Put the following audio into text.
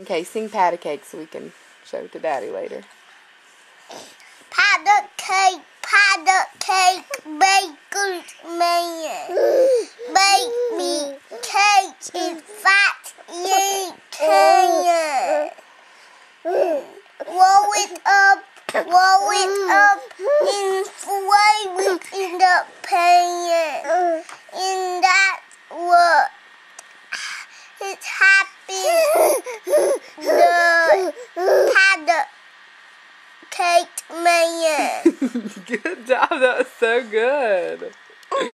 Okay, sing patty cake so we can show it to Daddy later. Powder cake, powder cake, bacon man. Bake me cake is fat, yay, can. Roll it up, roll it up, and fry it in the pan. And that's what it's happy. The powder cake man. good job. That was so good.